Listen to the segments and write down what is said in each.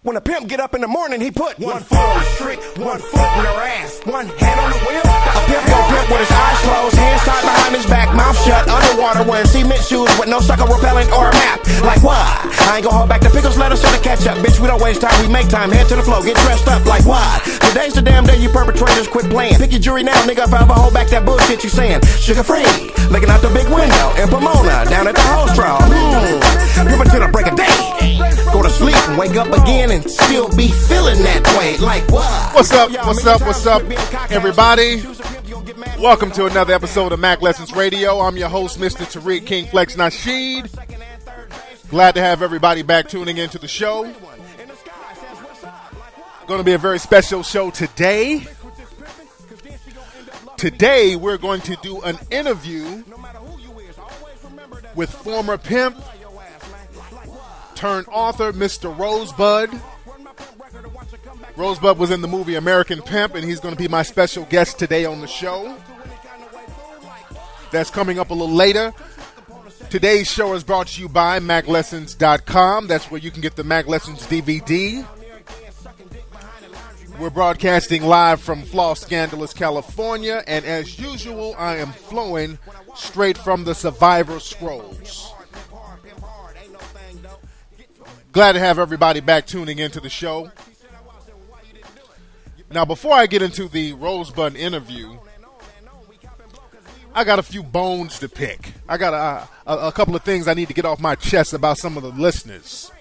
When a pimp get up in the morning, he put one foot on the street, one foot in her ass, one hand on the wheel. A pimp gon' pimp with his eyes closed, hands tied behind his back, mouth shut, underwater wearing cement shoes with no sucker repellent or a map. Like what? I ain't gonna hold back the pickles, let us the catch up. Bitch, we don't waste time, we make time. Head to the flow, get dressed up like what? Today's the damn day you perpetrators quit playing. Pick your jury now, nigga, if I ever hold back that bullshit you saying. Sugar free, looking out the big window in Pomona, down at the host draw. Hmm, until the break of day. Go to sleep and wake up again and still be feeling that way. Like what? What's up? What's up? What's up, everybody? Welcome to another episode of Mack Lessons Radio. I'm your host, Mr. Tariq King Flex Nasheed. Glad to have everybody back tuning into the show. Going to be a very special show today. Today, we're going to do an interview with former pimp turned author, Mr. Rosebudd. Rosebudd was in the movie American Pimp, and he's going to be my special guest today on the show. That's coming up a little later. Today's show is brought to you by MackLessons.com. That's where you can get the Mack Lessons DVD. We're broadcasting live from Floss Scandalous, California, and as usual, I am flowing straight from the Survivor Scrolls. Glad to have everybody back tuning into the show. Now, before I get into the Rosebudd interview, I got a few bones to pick. I got a, a, a, couple of things I need to get off my chest about some of the listeners.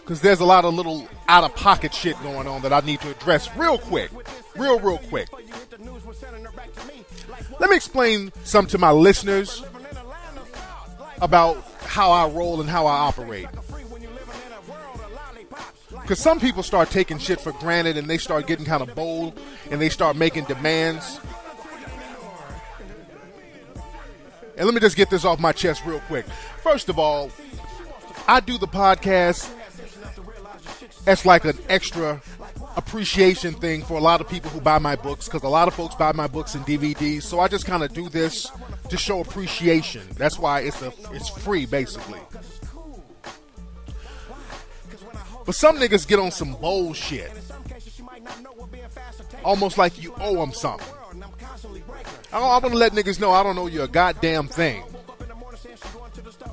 Because there's a lot of little out of pocket shit going on that I need to address real quick. Real, real quick. Let me explain some to my listeners about how I roll and how I operate. Because some people start taking shit for granted and they start getting kind of bold and they start making demands. And let me just get this off my chest real quick. First of all, I do the podcast as like an extra appreciation thing for a lot of people who buy my books because a lot of folks buy my books and DVDs. So I just kind of do this to show appreciation. That's why it's a it's free basically. But some niggas get on some bullshit. Almost like you owe them something. I, I want to let niggas know I don't owe you a goddamn thing.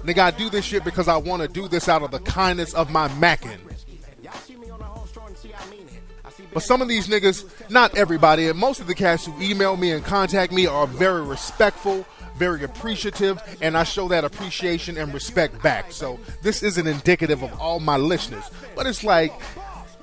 Nigga, I do this shit because I want to do this out of the kindness of my mackin'. But some of these niggas, not everybody, and most of the cats who email me and contact me are very respectful, very appreciative, and I show that appreciation and respect back. So this isn't indicative of all my listeners. But it's like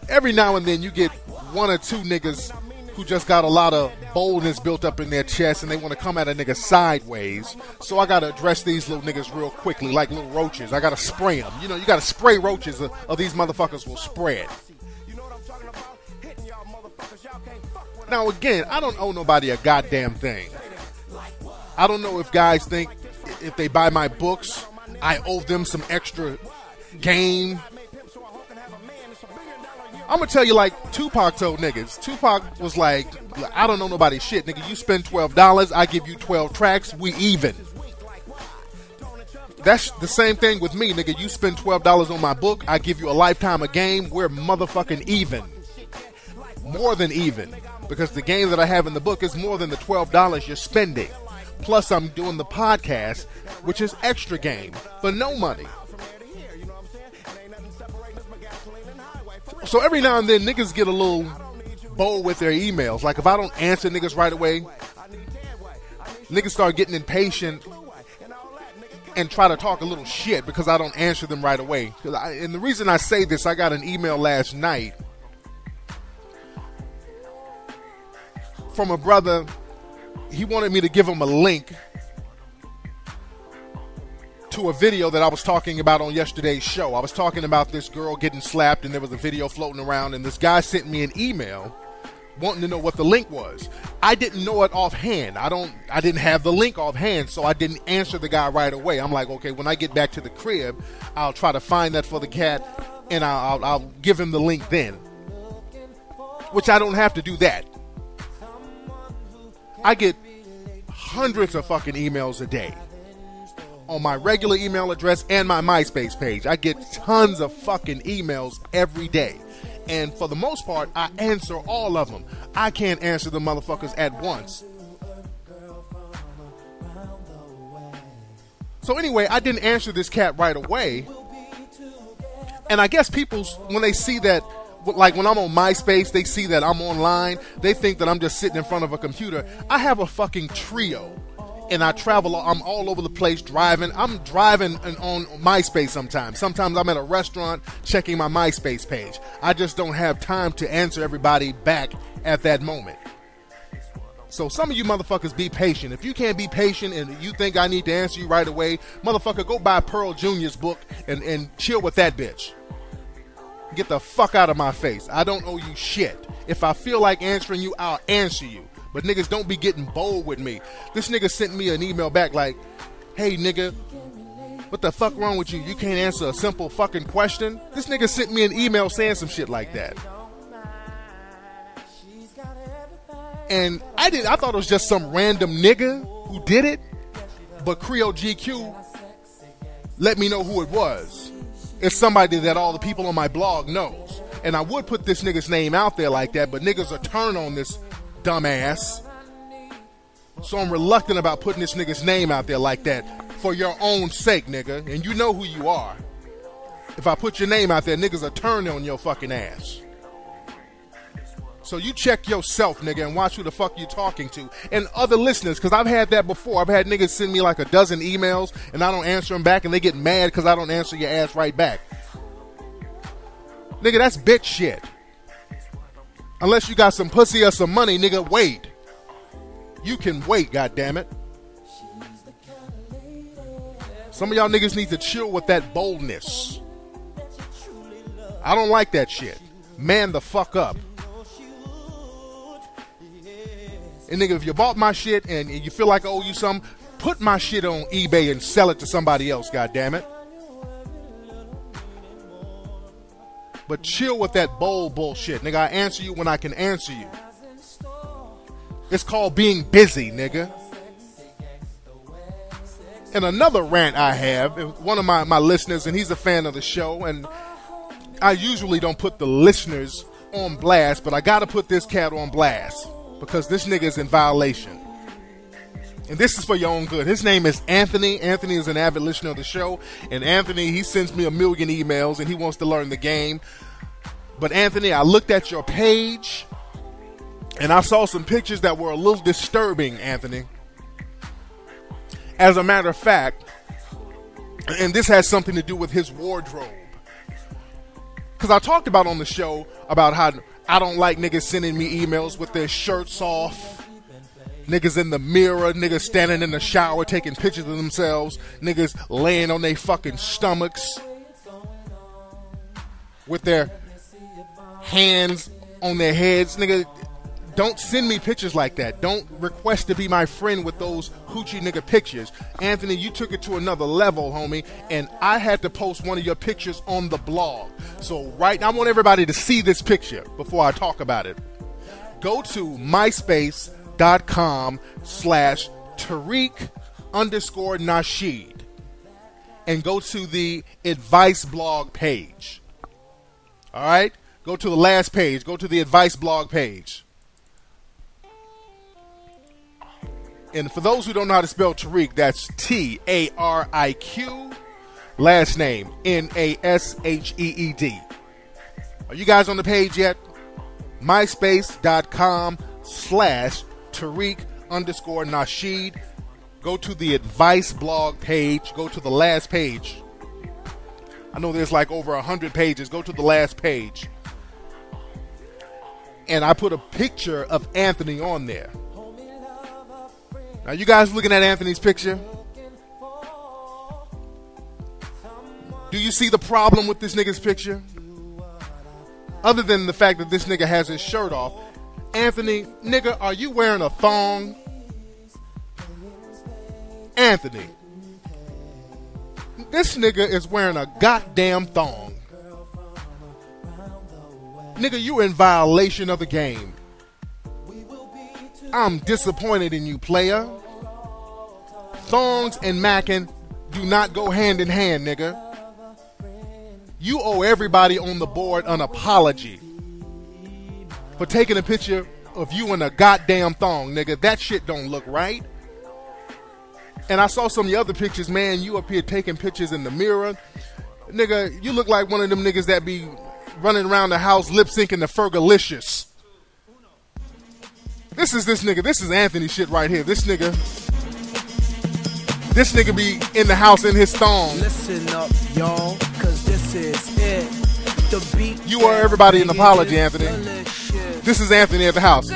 every now and then you get one or two niggas who just got a lot of boldness built up in their chest and they want to come at a nigga sideways. So I got to address these little niggas real quickly, like little roaches. I got to spray them. You know, you got to spray roaches or, or these motherfuckers will spread. Now, again, I don't owe nobody a goddamn thing. I don't know if guys think if they buy my books, I owe them some extra game. I'm gonna tell you like Tupac told niggas. Tupac was like, I don't know nobody shit, nigga. You spend twelve dollars, I give you twelve tracks, we even. That's the same thing with me, nigga. You spend twelve dollars on my book, I give you a lifetime of game. We're motherfucking even, more than even, because the game that I have in the book is more than the twelve dollars you're spending. Plus, I'm doing the podcast, which is extra game for no money. So every now and then, niggas get a little bold with their emails. Like if I don't answer niggas right away, niggas start getting impatient and try to talk a little shit because I don't answer them right away. And the reason I say this, I got an email last night from a brother. He wanted me to give him a link to a video that I was talking about on yesterday's show. I was talking about this girl getting slapped, and there was a video floating around, and this guy sent me an email wanting to know what the link was. I didn't know it offhand. I don't. I didn't have the link offhand, so I didn't answer the guy right away. I'm like, okay, when I get back to the crib, I'll try to find that for the cat, and I'll, I'll, I'll give him the link then. Which I don't have to do that. I get hundreds of fucking emails a day on my regular email address and my MySpace page. I get tons of fucking emails every day. And for the most part, I answer all of them. I can't answer the motherfuckers at once. So anyway, I didn't answer this cat right away. And I guess people, when they see that, like when I'm on MySpace, they see that I'm online, they think that I'm just sitting in front of a computer. I have a fucking Treo and I travel. I'm all over the place driving. I'm driving on MySpace sometimes. Sometimes I'm at a restaurant checking my MySpace page. I just don't have time to answer everybody back at that moment. So some of you motherfuckers be patient. If you can't be patient and you think I need to answer you right away, motherfucker, go buy Pearl Jr.'s book and, and chill with that bitch. Get the fuck out of my face. I don't owe you shit. If I feel like answering you, I'll answer you. But niggas don't be getting bold with me. This nigga sent me an email back like, hey nigga, what the fuck wrong with you? You can't answer a simple fucking question? This nigga sent me an email saying some shit like that. And I did I thought it was just some random nigga who did it. But Creole GQ let me know who it was. It's somebody that all the people on my blog knows. And I would put this nigga's name out there like that, but niggas are turn on this dumbass. So I'm reluctant about putting this nigga's name out there like that for your own sake, nigga. And you know who you are. If I put your name out there, niggas are turning on your fucking ass. So you check yourself, nigga, and watch who the fuck you talking to. And other listeners, because I've had that before. I've had niggas send me like a dozen emails and I don't answer them back and they get mad because I don't answer your ass right back. Nigga, that's bitch shit. Unless you got some pussy or some money, nigga, wait. You can wait, goddammit. Some of y'all niggas need to chill with that boldness. I don't like that shit. Man the fuck up. And nigga, if you bought my shit and you feel like I owe you some, put my shit on eBay and sell it to somebody else, goddammit. But chill with that bold bullshit. Nigga, I answer you when I can answer you. It's called being busy, nigga. And another rant I have, one of my, my listeners, and he's a fan of the show, and I usually don't put the listeners on blast, but I gotta put this cat on blast because this nigga is in violation. And this is for your own good. His name is Anthony. Anthony is an avid listener of the show. And Anthony, he sends me a million emails and he wants to learn the game. But Anthony, I looked at your page and I saw some pictures that were a little disturbing, Anthony. As a matter of fact, and this has something to do with his wardrobe. Because I talked about on the show about how I don't like niggas sending me emails with their shirts off Niggas in the mirror, niggas standing in the shower taking pictures of themselves, niggas laying on their fucking stomachs with their hands on their heads. Nigga, don't send me pictures like that. Don't request to be my friend with those hoochie nigga pictures. Anthony, you took it to another level, homie, and I had to post one of your pictures on the blog. So right now, I want everybody to see this picture before I talk about it. Go to myspace.com slash Tariq underscore Nasheed and go to the advice blog page. All right? Go to the last page. Go to the advice blog page. And for those who don't know how to spell Tariq, that's T A R I Q, last name N A S H E E D. Are you guys on the page yet? MySpace.com slash Tariq underscore Nasheed. Go to the advice blog page. Go to the last page. I know there's like over a hundred pages. Go to the last page. And I put a picture of Anthony on there. Now you guys looking at Anthony's picture? Do you see the problem with this nigga's picture? Other than the fact that this nigga has his shirt off, Anthony, nigga, are you wearing a thong? Anthony, this nigga is wearing a goddamn thong. Nigga, you in violation of the game. I'm disappointed in you, player. Thongs and macking do not go hand in hand, nigga. You owe everybody on the board an apology for taking a picture of you in a goddamn thong, nigga. That shit don't look right. And I saw some of the other pictures, man. You up here taking pictures in the mirror. Nigga, you look like one of them niggas that be running around the house lip syncing the Fergalicious. This is this nigga. This is Anthony shit right here. This nigga. This nigga be in the house in his thong. Listen up, y'all, cause this is it. The beat You owe everybody an apology, Anthony. This is Anthony at the house.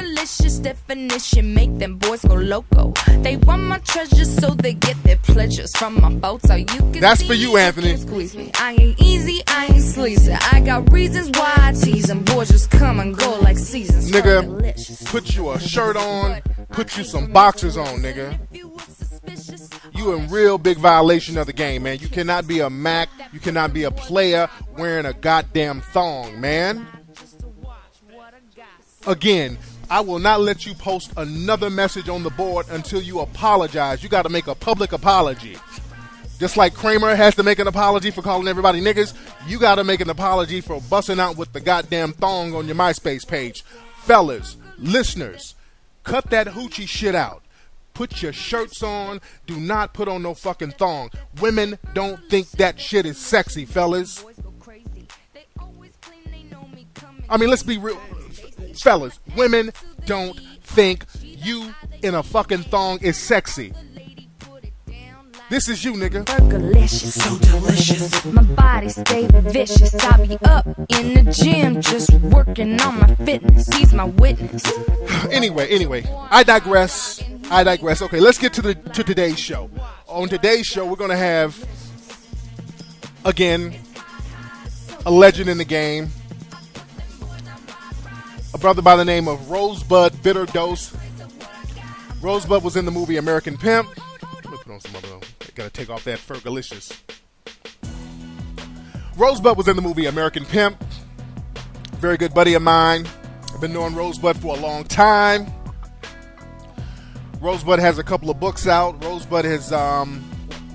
Definition make them boys go loco. They want my treasures so they get their pleasures from my photo. You can That's for you, Anthony. Squeeze me. I ain't easy, I ain't sleazy. I got reasons why I tease them. Boys just come and go like seasons. Nigga, Put you a shirt on, put you some boxers on, nigga. If you was suspicious, You in real big violation of the game, man. You cannot be a Mac, you cannot be a player wearing a goddamn thong, man. Again, I will not let you post another message on the board until you apologize. You got to make a public apology. Just like Kramer has to make an apology for calling everybody niggas, you got to make an apology for busting out with the goddamn thong on your MySpace page. Fellas, listeners, cut that hoochie shit out. Put your shirts on. Do not put on no fucking thong. Women don't think that shit is sexy, fellas. boys go crazy. They always claim they know me coming. I mean, let's be real. Fellas, women don't think you in a fucking thong is sexy. This is you, nigga. Fergalicious. So delicious. My body stay vicious. I be up in the gym just working on my fitness. He's my witness. Anyway, anyway, I digress. I digress. Okay, let's get to the to today's show. On today's show, we're gonna have again a legend in the game, a brother by the name of Rosebudd Bitter Dose. Rosebudd was in the movie American Pimp. Let me put on some other. Gotta take off that Fergalicious. Rosebudd was in the movie American Pimp. Very good buddy of mine. I've been knowing Rosebudd for a long time. Rosebudd has a couple of books out. Rosebudd has um,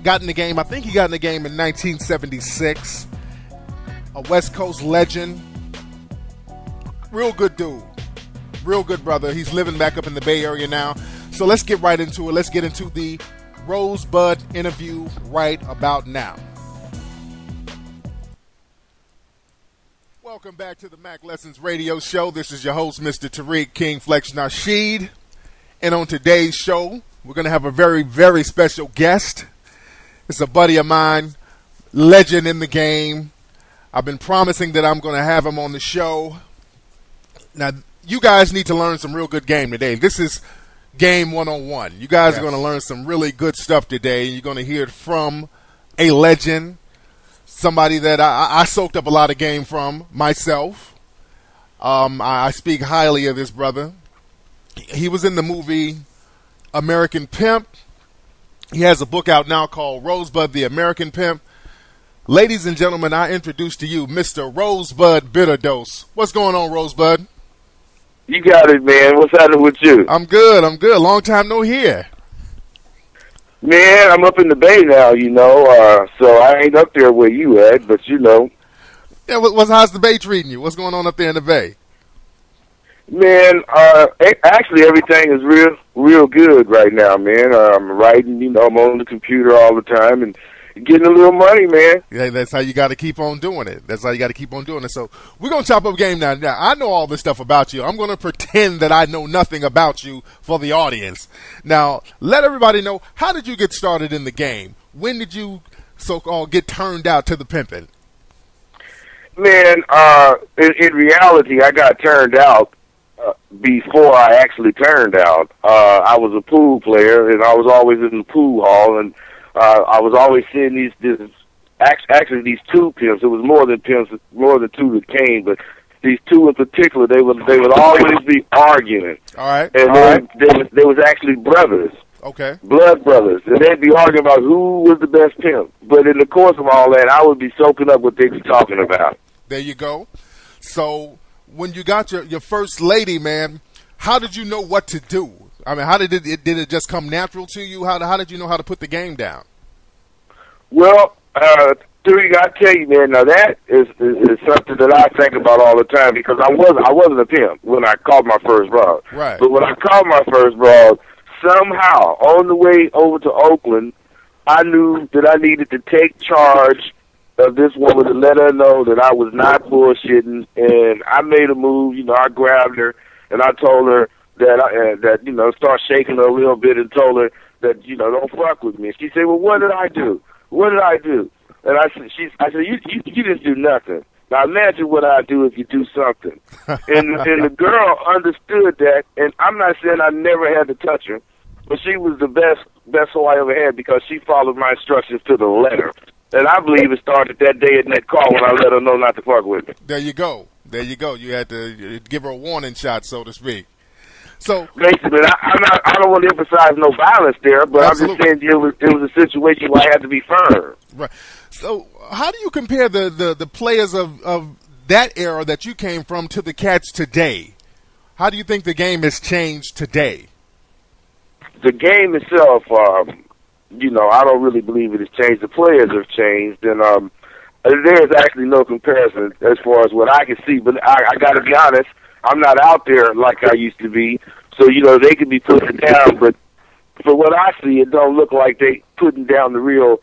gotten the game. I think he got in the game in 1976. A West Coast legend. Real good dude. Real good brother. He's living back up in the Bay Area now. So let's get right into it. Let's get into the Rosebudd interview right about now. Welcome back to the Mack Lessons Radio Show. This is your host, Mr. Tariq King Flex Nasheed. And on today's show, we're going to have a very, very special guest. It's a buddy of mine, legend in the game. I've been promising that I'm going to have him on the show. Now, you guys need to learn some real good game today. This is game 101. You guys Yes. are going to learn some really good stuff today. You're going to hear it from a legend, somebody that I, I- I soaked up a lot of game from myself. Um, I, I speak highly of this brother. He was in the movie American Pimp. He has a book out now called Rosebudd the American Pimp. Ladies and gentlemen, I introduce to you Mr. Rosebudd Bitterdose. What's going on, Rosebudd? You got it, man. What's happening with you? I'm good. I'm good. Long time no hear. Man, I'm up in the bay now, you know, uh, so I ain't up there where you at, but you know, Yeah, what, what's how's the Bay treating you? What's going on up there in the Bay? man, uh, actually everything is real, real good right now, man. Uh, I'm writing, you know, I'm on the computer all the time and getting a little money, man. Yeah, that's how you got to keep on doing it. That's how you got to keep on doing it. So we're gonna chop up game now. Now I know all this stuff about you. I'm gonna pretend that I know nothing about you for the audience. Now let everybody know how did you get started in the game? When did you so-called get turned out to the pimping? Man, uh, in, in reality, I got turned out uh, before I actually turned out. Uh, I was a pool player, and I was always in the pool hall, and uh, I was always seeing these. This, actually, these two pimps. It was more than pimps, more than two that came, but these two in particular, they would they would always be arguing, All right. and all they, they was they was actually brothers Okay. blood brothers, and they'd be arguing about who was the best pimp. But in the course of all that, I would be soaking up what they'd be talking about. There you go. So when you got your, your first lady, man, how did you know what to do? I mean, how did it, did it just come natural to you? How how did you know how to put the game down? Well, uh, Three, I tell you, man. Now that is, is is something that I think about all the time because I was I wasn't a pimp when I called my first broad. Right. But when I called my first broad, somehow on the way over to Oakland, I knew that I needed to take charge of this woman to let her know that I was not bullshitting, and I made a move. You know, I grabbed her and I told her that I, uh, that you know start shaking her a little bit and told her that you know don't fuck with me. She said, "Well, what did I do? What did I do?" And I said, "She's," I said, "You you, you didn't do nothing." Now imagine what I do if you do something. and and the girl understood that, and I'm not saying I never had to touch her, but she was the best best hoe I ever had because she followed my instructions to the letter. And I believe it started that day in that car when I let her know not to fuck with me. There you go. There you go. You had to give her a warning shot, so to speak. So basically, I, I'm not. I don't want to emphasize no violence there, but absolutely. I'm just saying it was it was a situation where I had to be firm. Right. So, how do you compare the, the, the players of, of that era that you came from to the Cats today? How do you think the game has changed today? The game itself, um, you know, I don't really believe it has changed. The players have changed, and um, there's actually no comparison as far as what I can see. But I, I got to be honest, I'm not out there like I used to be. So you know, they could be putting down, but for what I see, it don't look like they putting down the real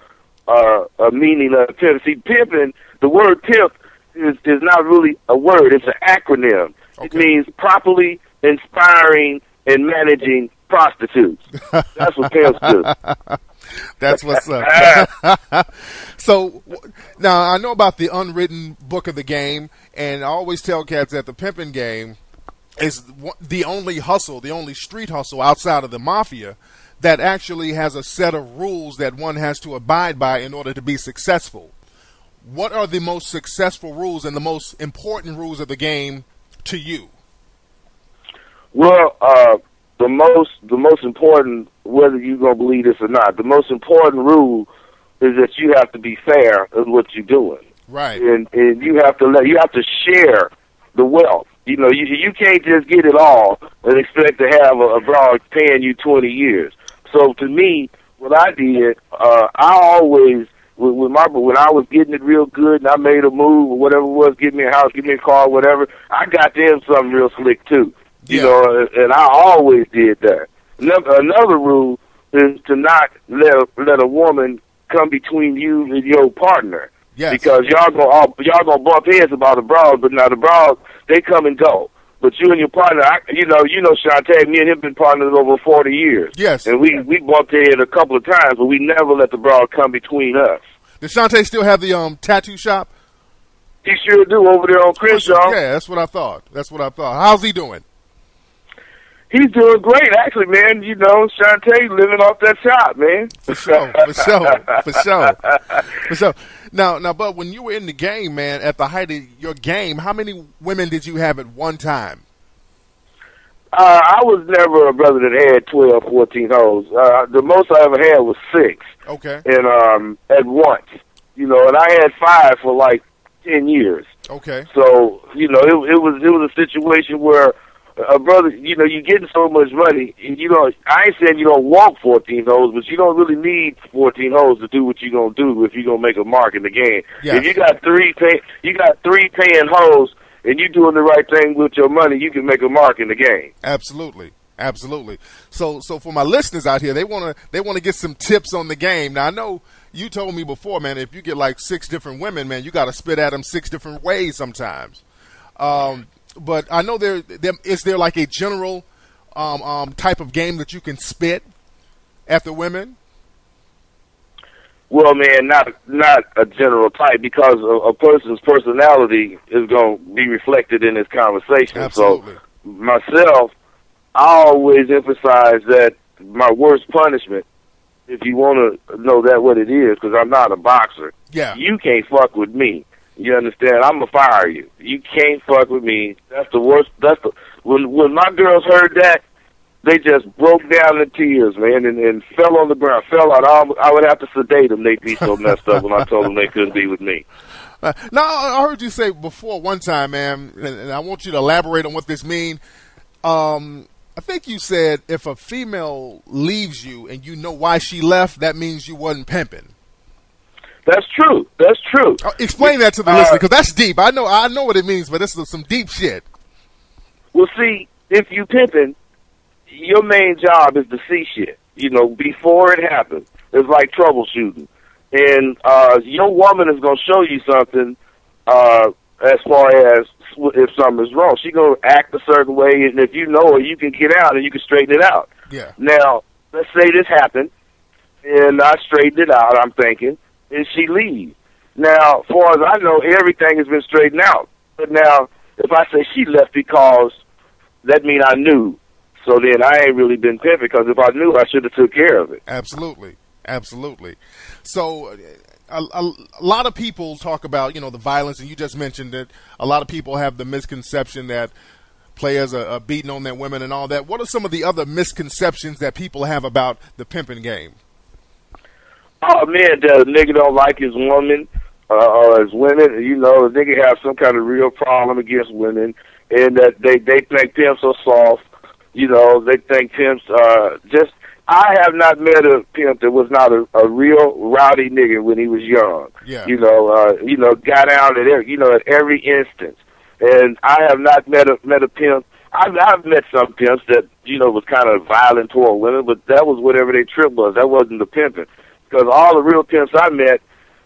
uh, a meaning of pimp. See, pimping, the word pimp is, is not really a word, it's an acronym. Okay. It means properly inspiring and managing prostitutes. That's what pimps do. That's what's up. so now I know about the unwritten book of the game, and I always tell cats that the pimping game is the only hustle, the only street hustle outside of the mafia that actually has a set of rules that one has to abide by in order to be successful. What are the most successful rules and the most important rules of the game to you? Well, uh, the most the most important, whether you're gonna believe this or not, the most important rule is that you have to be fair in what you're doing. Right. And and you have to let you have to share the wealth. You know, you you can't just get it all and expect to have a, a broad paying you twenty years. So to me, what I did, uh, I always with, with my when I was getting it real good and I made a move or whatever it was, give me a house, give me a car, whatever. I got them something real slick too. You yeah. know, and I always did that. Another, another rule is to not let a, let a woman come between you and your partner. Yes. Because y'all gonna all, y'all gonna bump heads about the bras, but now the bras they come and go. But you and your partner, I, you know, you know, Shantae, me and him been partners over forty years. Yes, and we we bumped head a couple of times, but we never let the brawl come between us. Does Shantae still have the um tattoo shop? He sure do over there on Crenshaw. Yeah, that's what I thought. That's what I thought. How's he doing? He's doing great, actually, man. You know, Shantae living off that shop, man. For sure, for sure, for sure, for sure. Now, now, but when you were in the game, man, at the height of your game, how many women did you have at one time? Uh, I was never a brother that had 12, 14 hoes. Uh, the most I ever had was six. Okay. And um, at once, you know, and I had five for like ten years. Okay. So you know, it, it was it was a situation where a brother, you know, you're getting so much money, and you know, I ain't saying you don't walk 14 holes, but you don't really need 14 holes to do what you're gonna do if you're gonna make a mark in the game. Yes. If you got three pay, you got three paying holes, and you doing the right thing with your money, you can make a mark in the game. Absolutely. Absolutely. So, so for my listeners out here, they want to they want to get some tips on the game. Now, I know you told me before, man. If you get like six different women, man, you got to spit at them six different ways sometimes. Um, but I know there, there is there like a general um, um, type of game that you can spit at the women. Well, man, not not a general type because a, a person's personality is going to be reflected in this conversation. Absolutely. So myself, I always emphasize that my worst punishment, if you want to know that what it is, because I'm not a boxer. Yeah. You can't fuck with me. You understand? I'm gonna fire you. You can't fuck with me. That's the worst. That's the when when my girls heard that, they just broke down in tears, man, and, and fell on the ground, fell out. I, I would have to sedate them. They'd be so messed up when I told them they couldn't be with me. Uh, now I heard you say before one time, man, and, and I want you to elaborate on what this means. Um, I think you said if a female leaves you and you know why she left, that means you wasn't pimping. That's true. That's true. Uh, explain that to the Uh, listener because that's deep. I know I know what it means, but this is some deep shit. Well, see, if you pimping, your main job is to see shit. You know, before it happens, it's like troubleshooting, and uh, your woman is gonna show you something. Uh, as far as if something is wrong, she gonna act a certain way, and if you know her, you can get out and you can straighten it out. Yeah. Now, let's say this happened, and I straightened it out. I'm thinking, and she leaves. Now, as far as I know, everything has been straightened out. But now, if I say she left because that mean I knew. So then I ain't really been pimping because if I knew, I should have took care of it. Absolutely, absolutely. So, a, a, a lot of people talk about you know the violence, and you just mentioned that a lot of people have the misconception that players are, are beating on their women and all that. What are some of the other misconceptions that people have about the pimping game? Oh man, the nigga don't like his woman uh, or his women. You know, the nigga have some kind of real problem against women, and that they they think pimps are soft. You know, they think pimps uh just. I have not met a pimp that was not a, a real rowdy nigga when he was young. Yeah. You know, uh, you know, got out at every, you know at every instance. And I have not met a met a pimp. I've I've met some pimps that you know was kind of violent toward women, but that was whatever their trip was. That wasn't the pimping because all the real pimps I met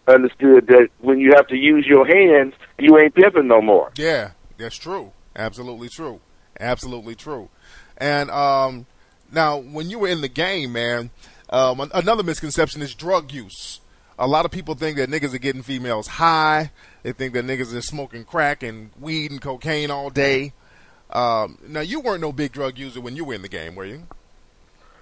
understood that when you have to use your hands, you ain't pimping no more. Yeah, that's true. Absolutely true. Absolutely true. And um, now, when you were in the game, man, um, another misconception is drug use. A lot of people think that niggas are getting females high. They think that niggas are smoking crack and weed and cocaine all day. Um, now, you weren't no big drug user when you were in the game, were you?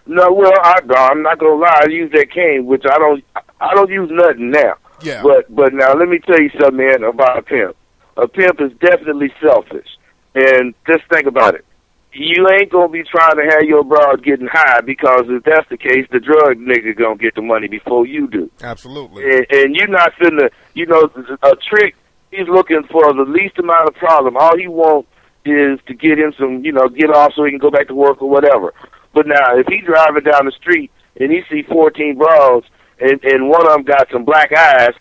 No, well, I, I'm not gonna lie. I use that cane, which I don't. I don't use nothing now. Yeah. But but now let me tell you something, man, about a pimp. A pimp is definitely selfish, and just think about it. You ain't gonna be trying to have your broad getting high because if that's the case, the drug nigga gonna get the money before you do. Absolutely. and, and you're not finna, you know, a trick. He's looking for the least amount of problem. All he wants is to get him some, you know, get off so he can go back to work or whatever. But now, if he driving down the street and he see 14 bras and and one of them got some black eyes,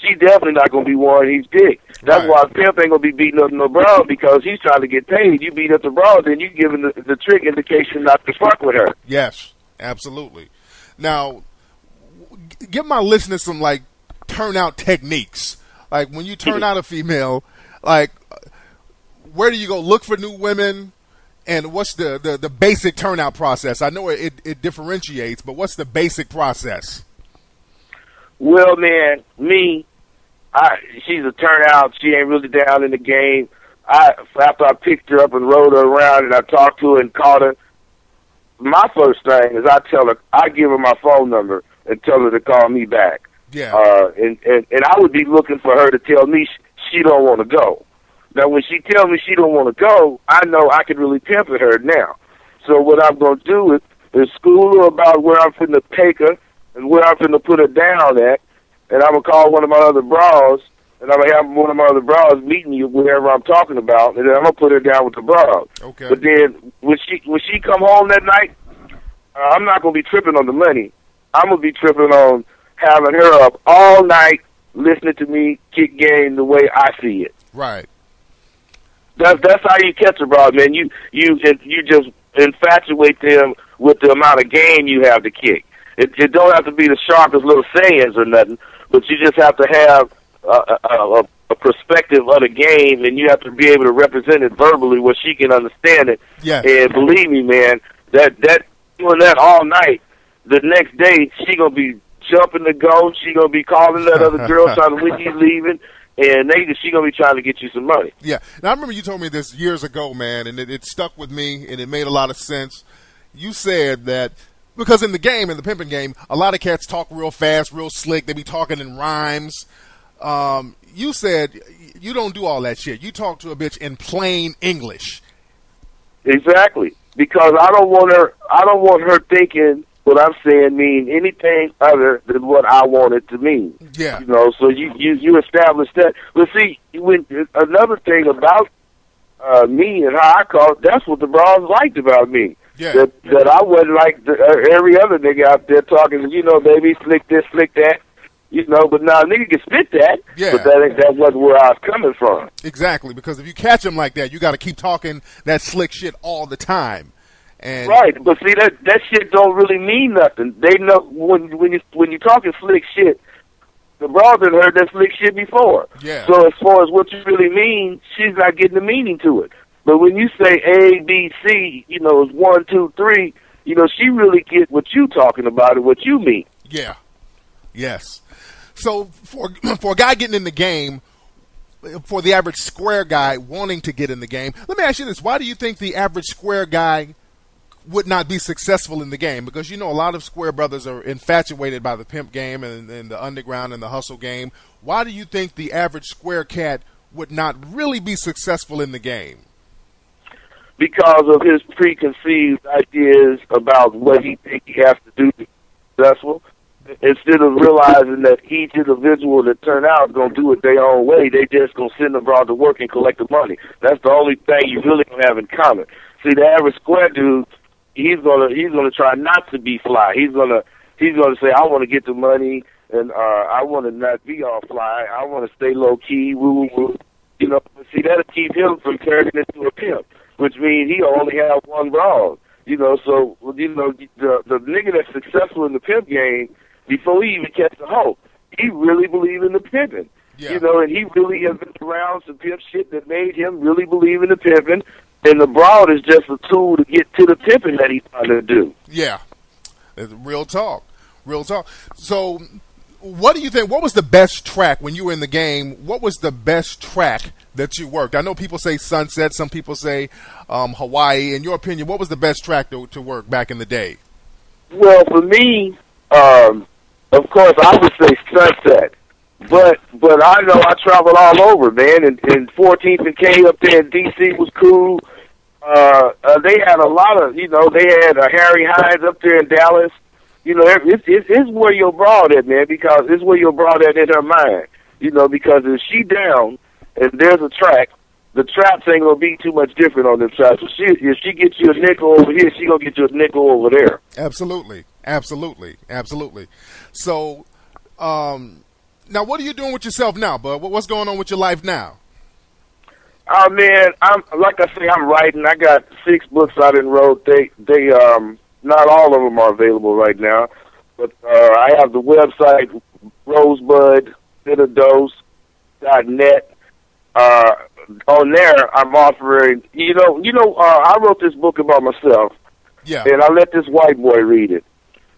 she definitely not gonna be one he's dick. That's Right. why pimp ain't gonna be beating up no bra because he's trying to get paid. You beat up the bra, then you giving the, the trick indication not to fuck with her. Yes, absolutely. Now, give my listeners some like turnout techniques. Like when you turn out a female, like where do you go look for new women, and what's the the, the basic turnout process? I know it, it it differentiates, but what's the basic process? Well, man, me, I she's a turnout. She ain't really down in the game. I after I picked her up and rode her around and I talked to her and called her. My first thing is I tell her I give her my phone number and tell her to call me back. Yeah. Uh, and and and I would be looking for her to tell me sh- she don't want to go. Now, when she tells me she don't want to go, I know I can really pimp at her now. So what I'm gonna do is, is school her about where I'm finna take her and where I'm finna put her down at, and I'm gonna call one of my other bras, and I'm gonna have one of my other bras meet me wherever I'm talking about, and then I'm gonna put her down with the bras. Okay. But then when she when she come home that night, uh, I'm not gonna be tripping on the money. I'm gonna be tripping on having her up all night listening to me kick game the way I see it. Right. That's that's how you catch a broad man. You you it, you just infatuate them with the amount of game you have to kick. It, it don't have to be the sharpest little sayings or nothing, but you just have to have a, a, a, a perspective of the game, and you have to be able to represent it verbally where she can understand it. Yes. And believe me, man, that that doing that all night, the next day she gonna be jumping the go. She gonna be calling that other girl trying to when you leaving, and they she gonna be trying to get you some money. Yeah. Now I remember you told me this years ago, man, and it, it stuck with me, and it made a lot of sense. You said that because in the game, in the pimping game, a lot of cats talk real fast, real slick. They be talking in rhymes. Um, you said you don't do all that shit. You talk to a bitch in plain English. Exactly. Because I don't want her I don't want her thinking what I'm saying mean anything other than what I want it to mean. Yeah. You know, so you you, you establish that. But see, when another thing about uh me and how I call that's what the bras liked about me. Yeah. That that I wasn't like the, uh, every other nigga out there talking, you know, baby, slick this, slick that. You know, but now nigga can spit that. Yeah. But that that wasn't where I was coming from. Exactly, because if you catch him like that, you got to keep talking that slick shit all the time. And Right, but see that that shit don't really mean nothing. They know when when you when you're talking slick shit, the broad done heard that slick shit before. Yeah. So as far as what you really mean, she's not getting the meaning to it. But when you say A, B, C, you know, it's one, two, three, you know, she really get what you talking about and what you mean. Yeah. Yes. So for for a guy getting in the game, for the average square guy wanting to get in the game, let me ask you this: Why do you think the average square guy would not be successful in the game? Because you know a lot of square brothers are infatuated by the pimp game and, and the underground and the hustle game. Why do you think the average square cat would not really be successful in the game? because of his preconceived ideas about what he think he has to do to be successful. Instead of realizing that each individual that turn out is gonna do it their own way, they just gonna send abroad to work and collect the money. That's the only thing you really have in common. See, the average square dude, he's gonna he's gonna try not to be fly. He's gonna he's gonna say, I want to get the money and uh I want to not be all fly. I want to stay low key. Woo woo woo. You know, but see that'll keep him from turning into a pimp which means he only have one broad. You know, so you know the the nigga that's successful in the pimp game before he even catch the hoe, he really believe in the pimping. Yeah. You know, and he really has been around some pimp shit that made him really believe in the pimping. And the broad is just a tool to get to the tipping that he's trying to do. Yeah, real talk, real talk. So, what do you think? What was the best track when you were in the game? What was the best track that you worked? I know people say Sunset, some people say um, Hawaii. In your opinion, what was the best track to, to work back in the day? Well, for me, um, of course, I would say Sunset. But but I know I traveled all over, man. And, and 14th and K up there in D.C. was cool. Uh, uh, they had a lot of, you know, they had uh, Harry Hines up there in Dallas. You know, it's, it's, it's where you're broad at, man, because it's where you're broad at in her mind. You know, because if she down and there's a track, the traps ain't gonna be too much different on them traps. If she if she gets you a nickel over here, she gonna get you a nickel over there. Absolutely, absolutely, absolutely. So, um, now what are you doing with yourself now, bud? What- What's going on with your life now? Oh man, I'm like I say, I'm writing. I got six books I didn't wrote. They they um not all of them are available right now, but uh, I have the website Rosebudd dot net. Uh, on there, I'm offering. You know, you know, uh, I wrote this book about myself, Yeah, and I let this white boy read it.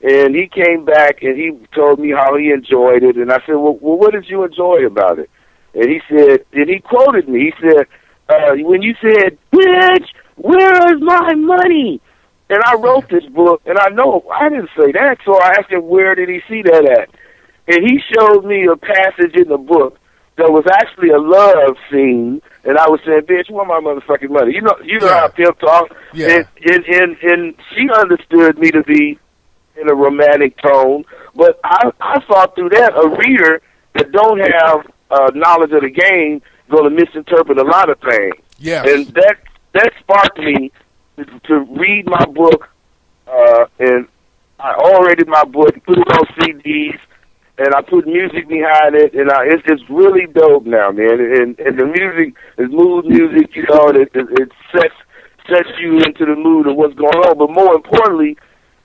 And he came back and he told me how he enjoyed it. And I said, well, well what did you enjoy about it? And he said, and he quoted me. He said, uh, when you said, bitch, where is my money? And I wrote this book, and I know I didn't say that, so I asked him, where did he see that at? And he showed me a passage in the book that was actually a love scene, and I was saying, "Bitch, where my motherfucking money?" You know, you know Yeah. how pimp talk. Yeah. And, and and and she understood me to be in a romantic tone, but I I saw through that a reader that don't have uh, knowledge of the game going to misinterpret a lot of things. yeah, And that that sparked me to, read my book, uh, and I orated my book, put it on CDs, and I put music behind it, and I, it's it's really dope now, man. And and the music is mood music, you know, and it it, it sets sets you into the mood of what's going on. But more importantly,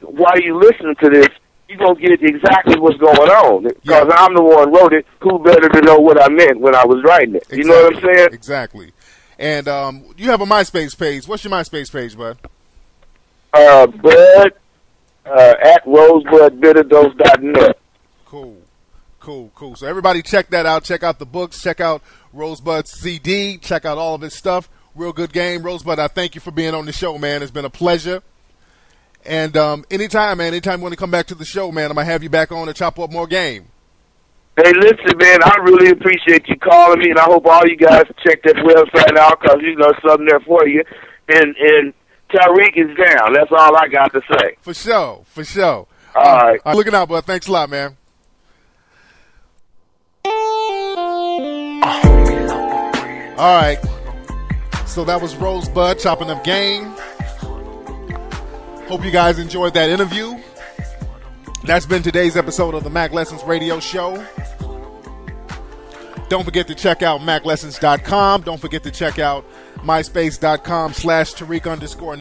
while you listen to this, you gonna get exactly what's going on because Yeah. I'm the one who wrote it. Who better to know what I meant when I was writing it? You know what I'm saying? Exactly. And um, you have a MySpace page. What's your MySpace page, bud? uh, Bud uh, at rosebudbitterdose.net. Cool, cool, cool. So everybody, check that out. Check out the books. Check out Rosebudd's CD. Check out all of his stuff. Real good game, Rosebudd. I thank you for being on the show, man. It's been a pleasure. And um, anytime, man, anytime you want to come back to the show, man, I'm gonna have you back on to chop up more game. Hey, listen, man, I really appreciate you calling me, and I hope all you guys check that website out because you know something there for you. And and Tariq is down. That's all I got to say. For sure, for sure. All right. Uh, looking out, bud. Thanks a lot, man. All right. So that was Rosebudd chopping up game. Hope you guys enjoyed that interview. That's been today's episode of the Mack Lessons Radio Show. Don't forget to check out MackLessons.com. Don't forget to check out MySpace.com slash Tariq underscore